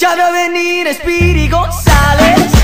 Ya va a venir Spiri González